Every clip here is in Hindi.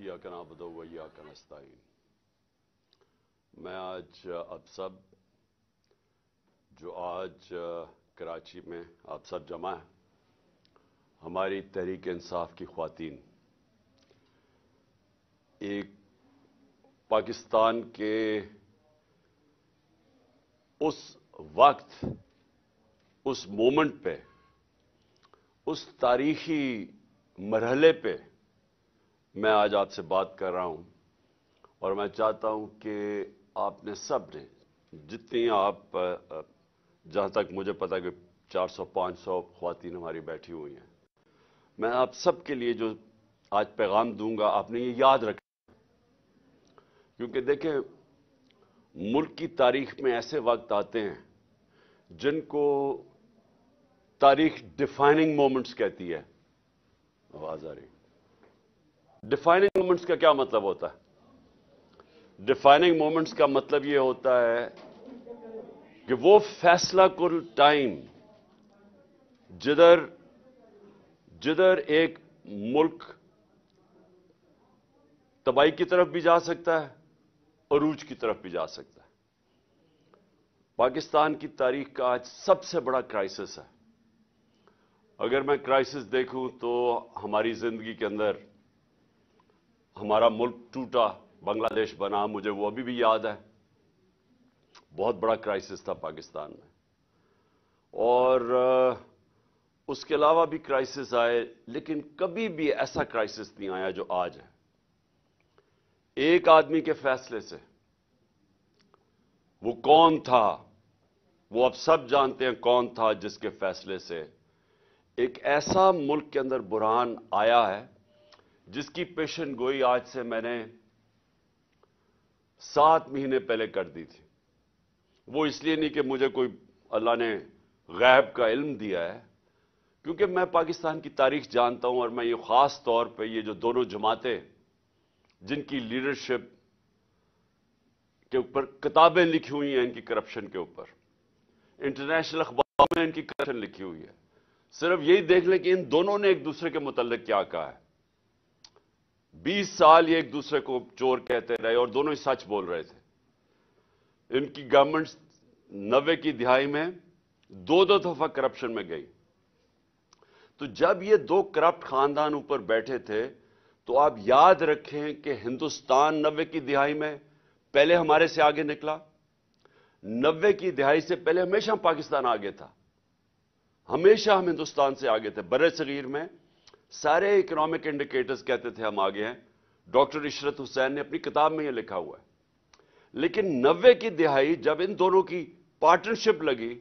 या कना बदो या मैं आज, आप सब, जो आज, कराची में आप सब जमा है, हमारी तहरीक इंसाफ की खातन एक पाकिस्तान के उस वक्त, उस मोमेंट पे, उस तारीखी मरहले पे मैं आज आपसे बात कर रहा हूँ और मैं चाहता हूँ कि आपने सबने जितनी आप जहाँ तक मुझे पता कि 400-500 खातन हमारी बैठी हुई हैं, मैं आप सब के लिए जो आज पैगाम दूँगा, आपने ये याद रखा, क्योंकि देखें मुल्क की तारीख में ऐसे वक्त आते हैं, जिनको तारीख डिफाइनिंग मोमेंट्स कहती है। आवाज़ आ रही डिफाइनिंग मोमेंट्स का क्या मतलब होता है? डिफाइनिंग मोमेंट्स का मतलब यह होता है कि वो फैसला कुल टाइम जिधर जिधर एक मुल्क तबाही की तरफ़ भी जा सकता है, अरूज की तरफ़ भी जा सकता है। पाकिस्तान की तारीख का आज सबसे बड़ा क्राइसिस है। अगर मैं क्राइसिस देखूँ तो हमारी ज़िंदगी के अंदर हमारा मुल्क टूटा, बांग्लादेश बना, मुझे वो अभी भी याद है। बहुत बड़ा क्राइसिस था पाकिस्तान में। और उसके अलावा भी क्राइसिस आए, लेकिन कभी भी ऐसा क्राइसिस नहीं आया जो आज है। एक आदमी के फैसले से, वो कौन था, वो अब सब जानते हैं कौन था जिसके फैसले से। एक ऐसा मुल्क के अंदर बुरहान आया है जिसकी पेशन गोई आज से मैंने सात महीने पहले कर दी थी। वो इसलिए नहीं कि मुझे कोई अल्लाह ने गैब का इल्म दिया है, क्योंकि मैं पाकिस्तान की तारीख जानता हूँ और मैं ये खास तौर पे ये जो दोनों जमातें, जिनकी लीडरशिप के ऊपर किताबें लिखी हुई हैं, इनकी करप्शन के ऊपर। इंटरनेशनल अखबारों में इनकी करप्शन लिखी हुई है। सिर्फ़ यही देख लें कि इन दोनों ने एक दूसरे के मुतल क्या कहा है। बीस साल ये एक दूसरे को चोर कहते रहे और दोनों ही सच बोल रहे थे। इनकी गवर्नमेंट नब्बे की दिहाई में दो दो दफ़ा करप्शन में गई। तो जब ये दो करप्ट खानदान ऊपर बैठे थे तो आप याद रखें कि हिंदुस्तान नब्बे की दिहाई में पहले हमारे से आगे निकला। नब्बे की दिहाई से पहले हमेशा पाकिस्तान आगे था। हमेशा हम हिंदुस्तान से आगे थे। बर सगीर में सारे इकोनॉमिक इंडिकेटर्स कहते थे हम आगे हैं। डॉक्टर इशरत हुसैन ने अपनी किताब में यह लिखा हुआ है। लेकिन नब्बे की दिहाई जब इन दोनों की पार्टनरशिप लगी,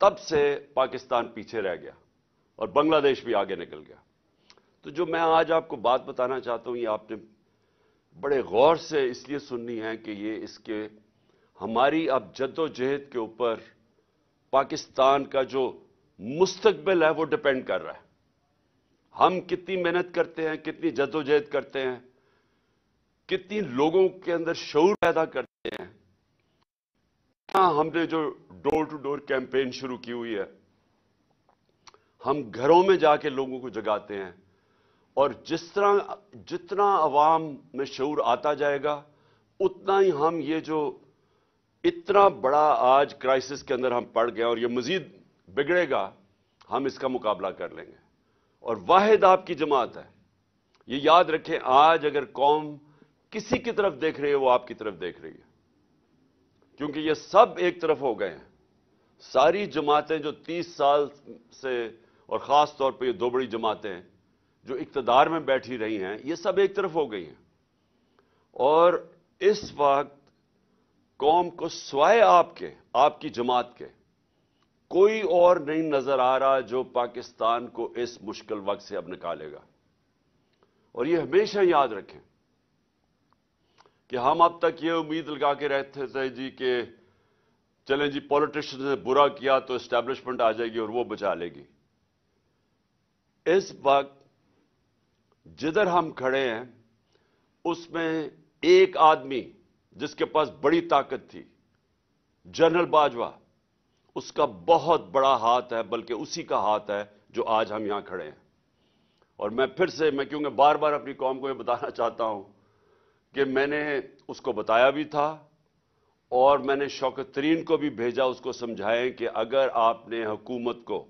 तब से पाकिस्तान पीछे रह गया और बांग्लादेश भी आगे निकल गया। तो जो मैं आज आपको बात बताना चाहता हूँ, ये आपने बड़े गौर से इसलिए सुननी है कि ये इसके, हमारी अब जद्दोजहद के ऊपर पाकिस्तान का जो मुस्तबिल है, वो डिपेंड कर रहा है। हम कितनी मेहनत करते हैं, कितनी जद्दोजहद करते हैं, कितनी लोगों के अंदर शौर पैदा करते हैं। हमने जो डोर टू डोर कैंपेन शुरू की हुई है, हम घरों में जाके लोगों को जगाते हैं और जिस तरह, जितना आवाम में शूर आता जाएगा, उतना ही हम ये जो इतना बड़ा आज क्राइसिस के अंदर हम पड़ गए और ये मजीद बिगड़ेगा, हम इसका मुकाबला कर लेंगे। और वाहिद आपकी जमात है। ये याद रखें, आज अगर कौम किसी की तरफ़ देख रही है, वो आपकी तरफ़ देख रही है। क्योंकि ये सब एक तरफ़ हो गए हैं। सारी जमातें जो 30 साल से, और ख़ास तौर पर ये दो बड़ी जमातें जो इकतदार में बैठी रही हैं, ये सब एक तरफ़ हो गई हैं। और इस वक्त कौम को स्वाय आपके, आपकी जमात के कोई और नहीं नज़र आ रहा जो पाकिस्तान को इस मुश्किल वक्त से अब निकालेगा। और ये हमेशा याद रखें कि हम अब तक ये उम्मीद लगा के रहते थे जी कि चलें जी, पॉलिटिशियन ने बुरा किया तो एस्टैब्लिशमेंट आ जाएगी और वो बचा लेगी। इस वक्त जिधर हम खड़े हैं, उसमें एक आदमी जिसके पास बड़ी ताकत थी, जनरल बाजवा। उसका बहुत बड़ा हाथ है, बल्कि उसी का हाथ है जो आज हम यहाँ खड़े हैं। और मैं फिर से, मैं क्योंकि बार बार अपनी कौम को ये बताना चाहता हूँ कि मैंने उसको बताया भी था और मैंने शौकत तरीन को भी भेजा, उसको समझाएँ कि अगर आपने हुकूमत को,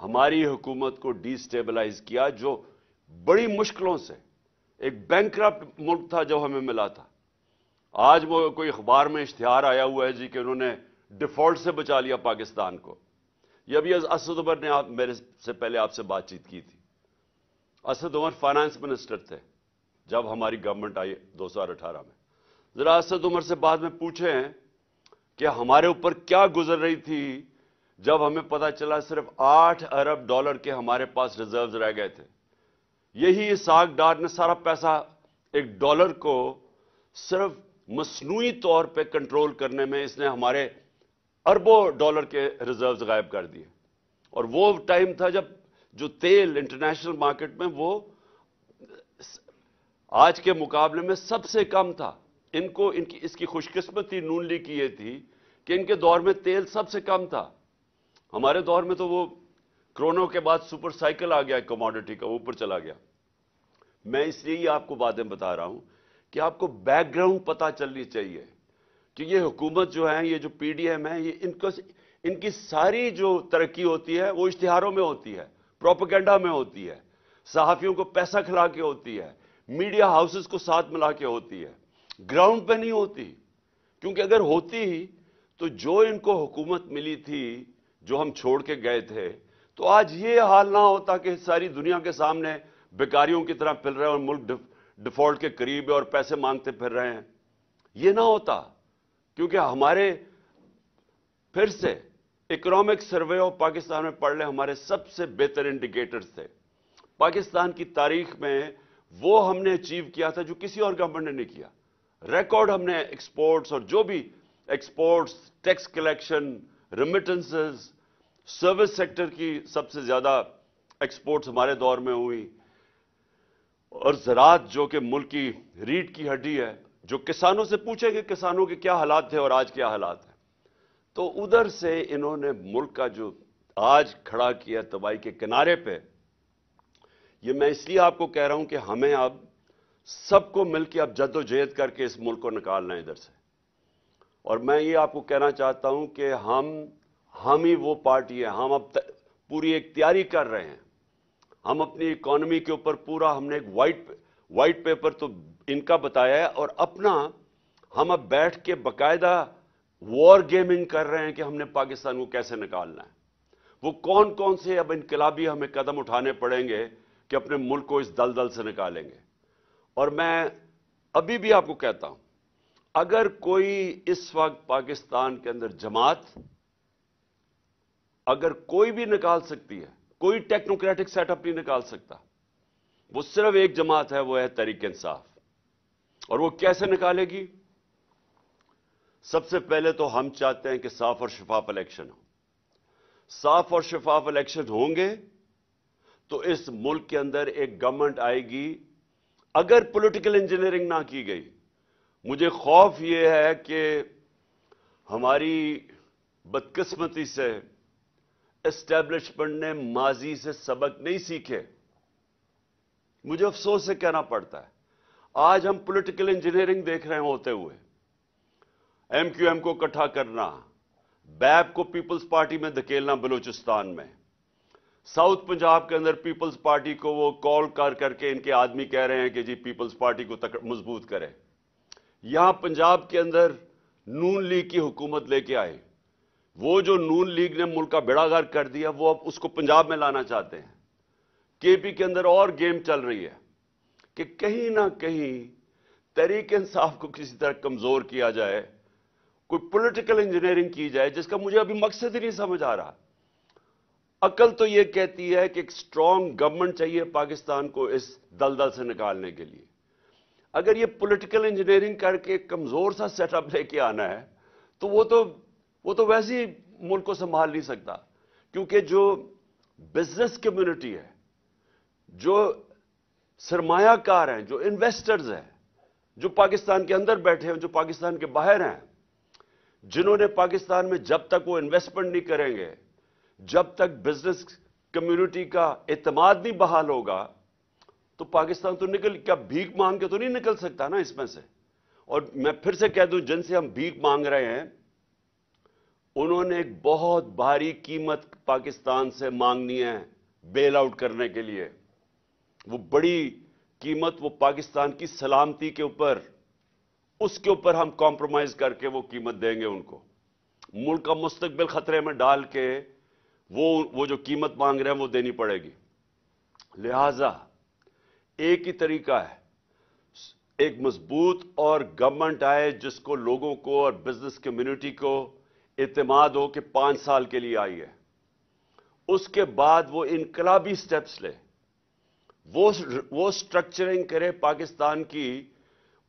हमारी हुकूमत को डिस्टेबलाइज किया, जो बड़ी मुश्किलों से, एक बैंक मुल्क था जो हमें मिला था। आज वो कोई अखबार में इश्तिहार आया हुआ है जी कि उन्होंने डिफ़ॉल्ट से बचा लिया पाकिस्तान को। यह भी असद उमर ने आप, मेरे से पहले आपसे बातचीत की थी। असद उमर फाइनेंस मिनिस्टर थे, जब हमारी गवर्नमेंट आई 2018 में। जरा असद उमर से बाद में पूछें कि हमारे ऊपर क्या गुजर रही थी, जब हमें पता चला सिर्फ़ आठ अरब डॉलर के हमारे पास रिज़र्व रह गए थे। यही साग डार ने सारा पैसा एक डॉलर को सिर्फ़ मसनू तौर पर कंट्रोल करने में इसने हमारे अरबों डॉलर के रिजर्व्स गायब कर दिए। और वो टाइम था जब जो तेल इंटरनेशनल मार्केट में वो आज के मुकाबले में सबसे कम था। इनको, इनकी, इसकी खुशकिस्मती नून ली की ये थी कि इनके दौर में तेल सबसे कम था। हमारे दौर में तो वो क्रोनो के बाद सुपर साइकिल आ गया, कमोडिटी का ऊपर चला गया। मैं इसलिए ही आपको बातें बता रहा हूँ कि आपको बैकग्राउंड पता चलनी चाहिए। कि ये हुकूमत जो है, ये जो पीडीएम है, ये इनको इनकी सारी जो तरक्की होती है, वो इश्तिहारों में होती है, प्रोपोगंडा में होती है, सहाफियों को पैसा खिला के होती है, मीडिया हाउसेस को साथ मिला के होती है, ग्राउंड पे नहीं होती। क्योंकि अगर होती ही तो जो इनको हुकूमत मिली थी, जो हम छोड़ के गए थे तो आज ये हाल ना होता कि सारी दुनिया के सामने बेकारियों की तरह फिर रहे हैं और मुल्क डिफ़ॉल्ट के करीब है और पैसे मांगते फिर रहे हैं। ये ना होता। क्योंकि हमारे फिर से इकोनॉमिक सर्वे ऑफ़ पाकिस्तान में पढ़ ले, हमारे सबसे बेहतर इंडिकेटर्स थे। पाकिस्तान की तारीख में वो हमने अचीव किया था जो किसी और गवर्नमेंट ने नहीं किया। रिकॉर्ड हमने एक्सपोर्ट्स और जो भी exports tax collection remittances service sector की सबसे ज़्यादा एक्सपोर्ट्स हमारे दौर में हुई। और ज़रात जो कि मुल्क की रीढ़ की हड्डी है जो किसानों से पूछे कि किसानों के क्या हालात थे और आज क्या हालात हैं। तो उधर से इन्होंने मुल्क का जो आज खड़ा किया तबाही के किनारे पे, ये मैं इसलिए आपको कह रहा हूँ कि हमें अब सबको मिलकर अब जद्दोजहद करके इस मुल्क को निकालना है इधर से। और मैं ये आपको कहना चाहता हूँ कि हम हम ही वो पार्टी है, हम अब पूरी एक तैयारी कर रहे हैं। हम अपनी इकोनॉमी के ऊपर पूरा हमने एक वाइट वाइट पेपर तो इनका बताया है और अपना हम अब बैठ के बकायदा वॉर गेमिंग कर रहे हैं कि हमने पाकिस्तान को कैसे निकालना है। वो कौन कौन से अब इनकलाबी हमें कदम उठाने पड़ेंगे कि अपने मुल्क को इस दलदल से निकालेंगे? और मैं अभी भी आपको कहता हूँ, अगर कोई इस वक्त पाकिस्तान के अंदर जमात, अगर कोई भी निकाल सकती है, कोई टेक्नोक्रेटिक सेटअप नहीं निकाल सकता, वो सिर्फ़ एक जमात है, वो है तरीक इंसाफ। और वो कैसे निकालेगी? सबसे पहले तो हम चाहते हैं कि साफ़ और शफाफ इलेक्शन हो। साफ़ और शफाफ इलेक्शन होंगे तो इस मुल्क के अंदर एक गवर्नमेंट आएगी। अगर पॉलिटिकल इंजीनियरिंग ना की गई, मुझे खौफ यह है कि हमारी बदकिस्मती से एस्टेब्लिशमेंट ने माजी से सबक नहीं सीखे। मुझे अफसोस से कहना पड़ता है। आज हम पॉलिटिकल इंजीनियरिंग देख रहे होते हुए। एमक्यूएम को इकट्ठा करना बैब को पीपल्स पार्टी में धकेलना बलूचिस्तान में। साउथ पंजाब के अंदर पीपल्स पार्टी को वो कॉल कर करके इनके आदमी कह रहे हैं कि जी पीपल्स पार्टी को मज़बूत करें। यहाँ पंजाब के अंदर नून लीग की हुकूमत लेके आए। वो जो नून लीग ने मुल्क का बेड़ागार कर दिया, वो अब उसको पंजाब में लाना चाहते हैं। केपी के अंदर और गेम चल रही है। कि कहीं ना कहीं तरीक इंसाफ को किसी तरह कमज़ोर किया जाए, कोई पॉलिटिकल इंजीनियरिंग की जाए, जिसका मुझे अभी मकसद ही नहीं समझ आ रहा। अकल तो यह कहती है कि एक स्ट्रांग गवर्नमेंट चाहिए पाकिस्तान को इस दलदल से निकालने के लिए। अगर ये पॉलिटिकल इंजीनियरिंग करके कमज़ोर सा सेटअप लेके आना है तो वो तो वो तो वैसे ही मुल्क को संभाल नहीं सकता। क्योंकि जो बिज़नेस कम्युनिटी है, जो सरमायाकार हैं, जो इन्वेस्टर्स हैं, जो पाकिस्तान के अंदर बैठे हैं, जो पाकिस्तान के बाहर हैं, जिन्होंने पाकिस्तान में जब तक वो इन्वेस्टमेंट नहीं करेंगे, जब तक बिज़नेस कम्युनिटी का एतमाद नहीं बहाल होगा तो पाकिस्तान तो निकल, क्या भीख मांग के तो नहीं निकल सकता ना इसमें से? और मैं फिर से कह दूँ, जिनसे हम भीख मांग रहे हैं, उन्होंने एक बहुत भारी कीमत पाकिस्तान से मांगनी है बेल आउट करने के लिए। वो बड़ी कीमत वो पाकिस्तान की सलामती के ऊपर, उसके ऊपर हम कॉम्प्रोमाइज करके वो कीमत देंगे उनको। मुल्क का मुस्तकबिल खतरे में डाल के वो वो जो कीमत मांग रहे हैं वो देनी पड़ेगी। लिहाजा एक ही तरीका है। एक मज़बूत और गवर्नमेंट आए जिसको लोगों को और बिज़नेस कम्युनिटी को इतमाद हो कि पाँच साल के लिए आई है। उसके बाद वो इनकलाबी स्टेप्स ले। वो वो स्ट्रक्चरिंग करे पाकिस्तान की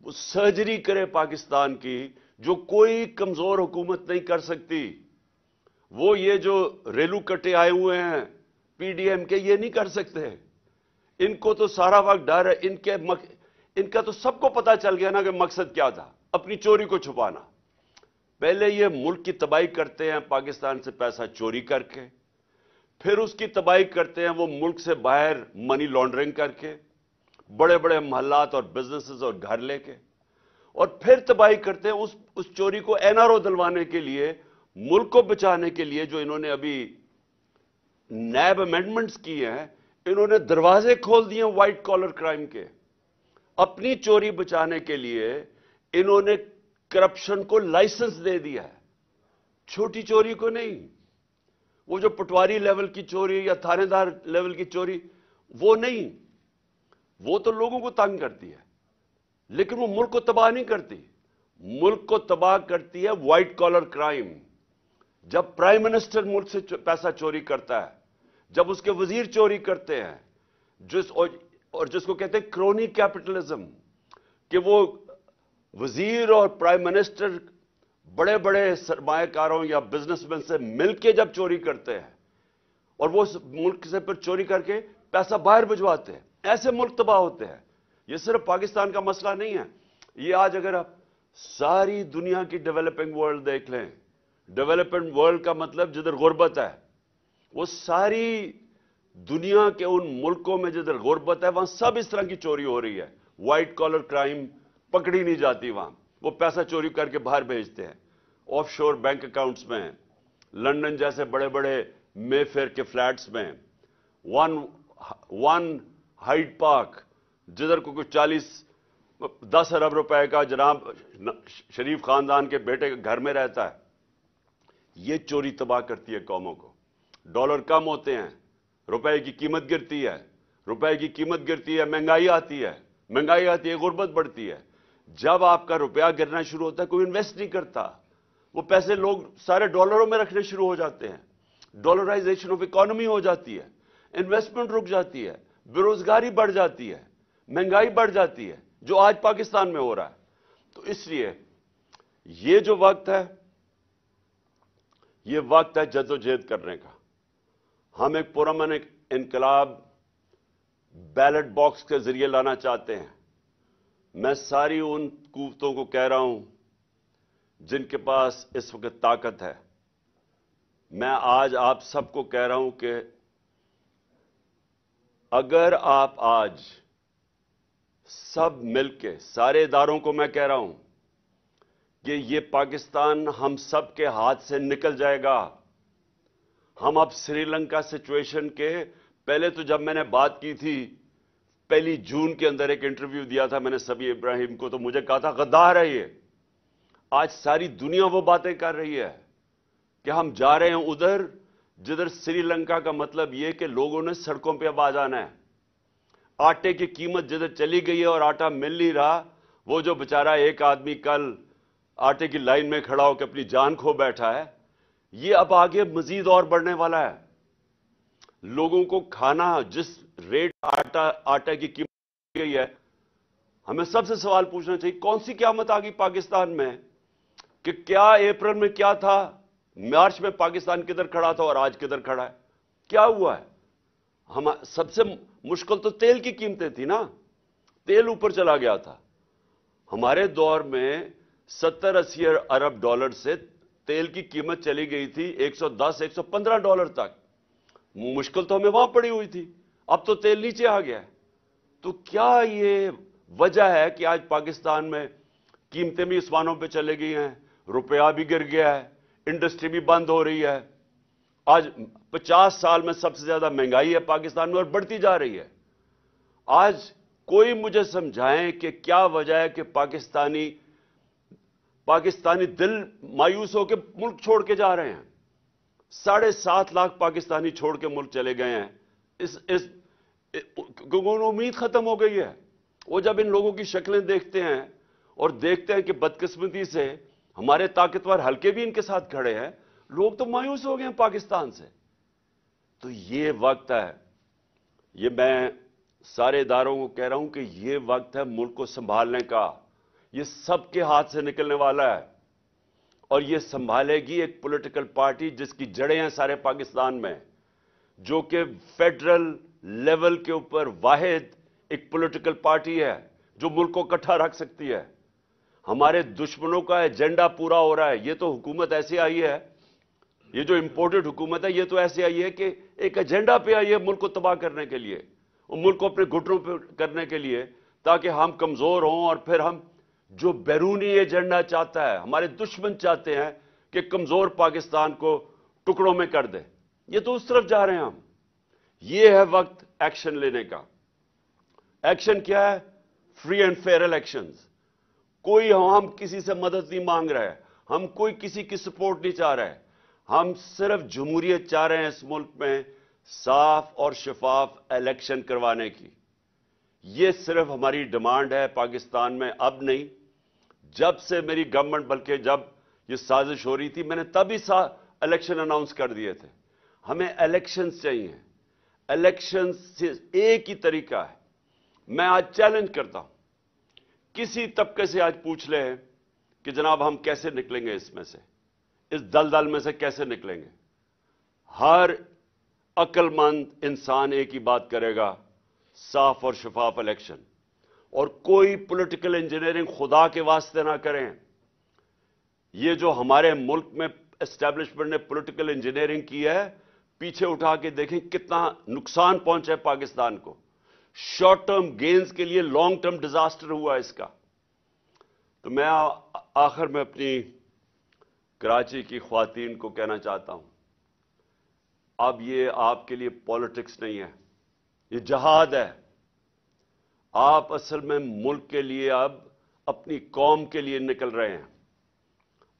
वो सर्जरी करे पाकिस्तान की जो कोई कमज़ोर हुकूमत नहीं कर सकती। वो ये जो रेलू कटे आए हुए हैं पीडीएम के ये नहीं कर सकते। इनको तो सारा वक्त डर है इनके मक, इनका तो सबको पता चल गया ना कि मकसद क्या था अपनी चोरी को छुपाना। पहले ये मुल्क की तबाही करते हैं पाकिस्तान से पैसा चोरी करके। फिर उसकी तबाही करते हैं वो मुल्क से बाहर मनी लॉन्ड्रिंग करके बड़े बड़े महल्लात और बिजनेसेस और घर लेके। और फिर तबाही करते हैं उस उस चोरी को एनआरओ दिलवाने के लिए, मुल्क को बचाने के लिए जो इन्होंने अभी नैब अमेंडमेंट्स किए हैं, इन्होंने दरवाजे खोल दिए व्हाइट कॉलर क्राइम के। अपनी चोरी बचाने के लिए इन्होंने करप्शन को लाइसेंस दे दिया है। छोटी चोरी को नहीं वो जो पटवारी लेवल की चोरी या थानेदार लेवल की चोरी वो नहीं। वो तो लोगों को तंग करती है लेकिन वो मुल्क को तबाह नहीं करती। मुल्क को तबाह करती है व्हाइट कॉलर क्राइम जब प्राइम मिनिस्टर मुल्क से पैसा चोरी करता है जब उसके वज़ीर चोरी करते हैं जिस और, और जिसको कहते हैं क्रोनी कैपिटलिज्म कि वो वज़ीर और प्राइम मिनिस्टर बड़े बड़े सरमाकारों या बिजनेसमैन से मिलकर जब चोरी करते हैं, और वो मुल्क से फिर चोरी करके पैसा बाहर भिजवाते हैं, ऐसे मुल्क तबाह होते हैं। ये सिर्फ़ पाकिस्तान का मसला नहीं है। ये आज अगर आप सारी दुनिया की डेवलपिंग वर्ल्ड देख लें डेवलपमेंट वर्ल्ड का मतलब जिधर गुर्बत है, वो सारी दुनिया के उन मुल्कों में जिधर गुर्बत है, वहाँ सब इस तरह की चोरी हो रही है। व्हाइट कॉलर क्राइम पकड़ी नहीं जाती वहाँ। वो पैसा चोरी करके बाहर भेजते हैं। ऑफशोर बैंक अकाउंट्स में लंदन जैसे बड़े बड़े मेफेयर के फ्लैट्स में वन वन हाइड पार्क जिधर को कुछ चालीस, दस अरब रुपए का जनाब शरीफ खानदान के बेटे के घर में रहता है। ये चोरी तबाह करती है कौमों को। डॉलर कम होते हैं, रुपए की कीमत गिरती है, रुपए की कीमत गिरती है, महँगाई आती है, महँगाई आती है, गुर्बत बढ़ती है। जब आपका रुपया गिरना शुरू होता है, कोई इन्वेस्ट नहीं करता। वो पैसे लोग सारे डॉलरों में रखने शुरू हो जाते हैं। डॉलराइजेशन ऑफ़ इकोनॉमी हो जाती है। इन्वेस्टमेंट रुक जाती है। बेरोजगारी बढ़ जाती है। महँगाई बढ़ जाती है, जो आज पाकिस्तान में हो रहा है। तो इसलिए ये जो वक्त है, ये वक्त है जद्दोजहद करने का। हम एक पुरमन इनकलाब बैलेट बॉक्स के ज़रिए लाना चाहते हैं। मैं सारी उन कुवतों को कह रहा हूँ जिनके पास इस वक्त ताकत है। मैं आज आप सबको कह रहा हूँ कि अगर आप आज सब मिलके, सारे इदारों को मैं कह रहा हूँ कि ये पाकिस्तान हम सब के हाथ से निकल जाएगा। हम अब श्रीलंका सिचुएशन के, पहले तो जब मैंने बात की थी, पहली जून के अंदर एक इंटरव्यू दिया था मैंने सभी इब्राहिम को तो मुझे कहा था, गद्दार है ये। आज सारी दुनिया वो बातें कर रही है कि हम जा रहे हैं उधर, जिधर श्रीलंका का मतलब यह कि लोगों ने सड़कों पर अब आ जाना है। आटे की कीमत जिधर चली गई है और आटा मिल नहीं रहा, वो जो बेचारा एक आदमी कल आटे की लाइन में खड़ा होकर अपनी जान खो बैठा है, ये अब आगे मजीद और बढ़ने वाला है। लोगों को खाना, जिस रेट आटा आटा की कीमत गई है, हमें सबसे सवाल पूछना चाहिए, कौन सी क्यामत आ गई पाकिस्तान में? कि क्या अप्रैल में क्या था? मार्च में पाकिस्तान किधर खड़ा था और आज किधर खड़ा है? क्या हुआ है? हम सबसे मुश्किल तो तेल की कीमतें थी ना। तेल ऊपर चला गया था। हमारे दौर में सत्तर अस्सी अरब डॉलर से तेल की कीमत चली गई थी 110 115 डॉलर तक। मुश्किल तो हमें वहाँ पड़ी हुई थी। अब तो तेल नीचे आ गया है। तो क्या ये वजह है कि आज पाकिस्तान में कीमतें भी आसमानों पे चले गई हैं? रुपया भी गिर गया है, इंडस्ट्री भी बंद हो रही है। आज 50 साल में सबसे ज़्यादा महँगाई है पाकिस्तान में और बढ़ती जा रही है। आज कोई मुझे समझाएँ कि क्या वजह है कि पाकिस्तानी पाकिस्तानी दिल मायूस होकर मुल्क छोड़ के जा रहे हैं? साढ़े सात लाख पाकिस्तानी छोड़ के मुल्क चले गए हैं। इस इस उम्मीद खत्म हो गई है। वो जब इन लोगों की शक्लें देखते हैं और देखते हैं कि बदकिस्मती से हमारे ताकतवर हल्के भी इनके साथ खड़े हैं। लोग तो मायूस हो गए हैं पाकिस्तान से। तो ये वक्त है। ये मैं सारे इदारों को कह रहा हूँ कि ये वक्त है मुल्क को संभालने का। ये सबके हाथ से निकलने वाला है। और ये संभालेगी एक पॉलिटिकल पार्टी जिसकी जड़ें हैं सारे पाकिस्तान में, जो कि फेडरल लेवल के ऊपर वाहिद एक पॉलिटिकल पार्टी है, जो मुल्क को इकट्ठा रख सकती है। हमारे दुश्मनों का एजेंडा पूरा हो रहा है। ये तो हुकूमत ऐसी आई है। ये जो इंपोर्टेड हुकूमत है, ये तो ऐसी आई है कि एक एजेंडा पे आई है मुल्क को तबाह करने के लिए, और मुल्क को अपने घुटनों पर करने के लिए, ताकि हम कमज़ोर हों और फिर हम जो बैरूनी एजेंडा चाहता है, हमारे दुश्मन चाहते हैं कि कमज़ोर पाकिस्तान को टुकड़ों में कर दे। ये तो उस तरफ़ जा रहे हैं हम। ये है वक्त एक्शन लेने का। एक्शन क्या है? फ्री एंड फेयर इलेक्शंस कोई हम किसी से मदद नहीं मांग रहे हम कोई किसी की सपोर्ट नहीं चाह रहे हम सिर्फ़ जमहूरियत चाह रहे हैं इस मुल्क में साफ़ और शफाफ इलेक्शन करवाने की। यह सिर्फ़ हमारी डिमांड है पाकिस्तान में, अब नहीं। जब से मेरी गवर्नमेंट बल्कि जब यह साजिश हो रही थी, मैंने तभी इलेक्शन अनाउंस कर दिए थे। हमें इलेक्शन चाहिए। इलेक्शन से एक ही तरीका है। मैं आज चैलेंज करता हूँ। किसी तबके से आज पूछ ले कि जनाब, हम कैसे निकलेंगे इसमें से? इस दलदल में से कैसे निकलेंगे? हर अक्लमंद इंसान एक ही बात करेगा, साफ़ और शफाफ इलेक्शन। और कोई पॉलिटिकल इंजीनियरिंग खुदा के वास्ते ना करें। ये जो हमारे मुल्क में एस्टेब्लिशमेंट ने पॉलिटिकल इंजीनियरिंग की है, पीछे उठा के देखें कितना नुकसान पहुँचा पाकिस्तान को। शॉर्ट टर्म गेन्स के लिए लॉन्ग टर्म डिजास्टर हुआ इसका। तो मैं आखिर में अपनी कराची की खातन को कहना चाहता हूँ। अब ये आपके लिए पॉलिटिक्स नहीं है, ये जहाद है। आप असल में मुल्क के लिए अब अपनी कौम के लिए निकल रहे हैं।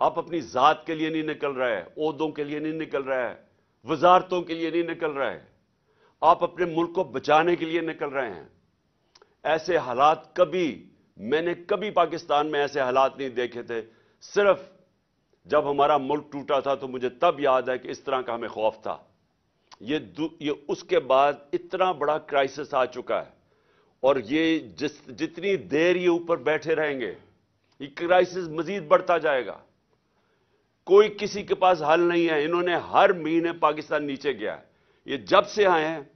आप अपनी जात के लिए नहीं निकल रहे हैं के लिए नहीं निकल रहे हैं, वजारतों के लिए नहीं निकल रहे हैं। आप अपने मुल्क को बचाने के लिए निकल रहे हैं। ऐसे हालात कभी, मैंने कभी पाकिस्तान में ऐसे हालात नहीं देखे थे। सिर्फ़ जब हमारा मुल्क टूटा था तो मुझे तब याद है कि इस तरह का हमें खौफ था। ये ये उसके बाद इतना बड़ा क्राइसिस आ चुका है। और ये जिस, जितनी देर ये ऊपर बैठे रहेंगे, ये क्राइसिस मजीद बढ़ता जाएगा। कोई किसी के पास हल नहीं है। इन्होंने हर महीने पाकिस्तान नीचे गया है। ये जब से आए हैं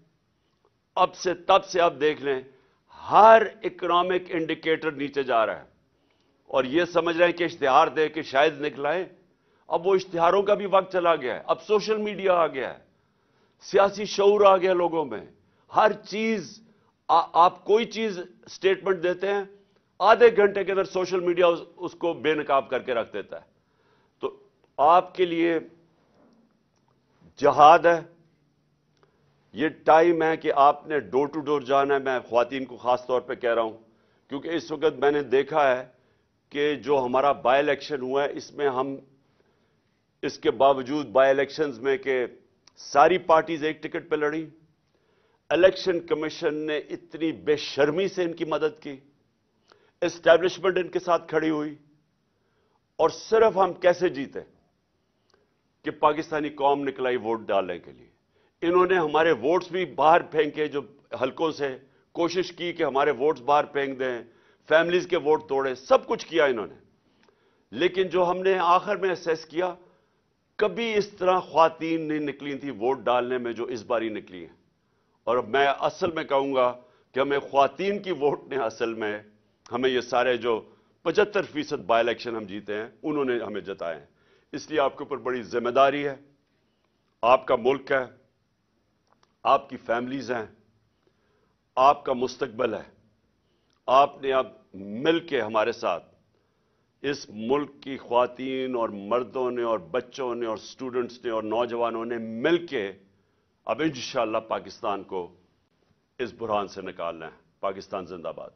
अब से तब से अब देख लें हर इकोनॉमिक इंडिकेटर नीचे जा रहा है। और ये समझ रहे हैं कि इश्तिहार दे के शायद निकलाएँ अब वो इश्तिहारों का भी वक्त चला गया है। अब सोशल मीडिया आ गया है। सियासी शौर आ गया लोगों में। हर चीज़ आ, आप कोई चीज़ स्टेटमेंट देते हैं आधे घंटे के अंदर सोशल मीडिया उस, उसको बेनकाब करके रख देता है। तो आपके लिए जहाद है। ये टाइम है कि आपने डोर टू डोर जाना है। मैं खातन को खास तौर पे कह रहा हूँ, क्योंकि इस वक्त मैंने देखा है कि जो हमारा बाई इलेक्शन हुआ है, इसमें हम, इसके बावजूद बाई इलेक्शंस में कि सारी पार्टीज़ एक टिकट पर लड़ी। इलेक्शन कमीशन ने इतनी बेशर्मी से इनकी मदद की। एस्टैब्लिशमेंट इनके साथ खड़ी हुई। और सिर्फ़ हम कैसे जीते? कि पाकिस्तानी कौम निकलाई वोट डालने के लिए। इन्होंने हमारे वोट्स भी बाहर फेंके जो हलकों से। कोशिश की कि हमारे वोट्स बाहर फेंक दें, फैमिलीज़ के वोट तोड़े, सब कुछ किया इन्होंने। लेकिन जो हमने आखिर में असेस किया, कभी इस तरह खातन नहीं निकली थी वोट डालने में जो इस बार ही निकली हैं। और मैं असल में कहूँगा कि हमें खातन की वोट ने असल में हमें ये सारे जो पचहत्तर फ़ीसद बाई इलेक्शन हम जीते हैं, उन्होंने हमें जताए हैं। इसलिए आपके ऊपर बड़ी ज़िम्मेदारी है, आपका मुल्क है आपकी फैमिलीज़ हैं, आपका मुस्तकबल है, आपने अब मिल के हमारे साथ इस मुल्क की खातन और मर्दों ने और बच्चों ने और स्टूडेंट्स ने और नौजवानों ने मिल के अब इन पाकिस्तान को इस बुरहान से निकालना है पाकिस्तान जिंदाबाद।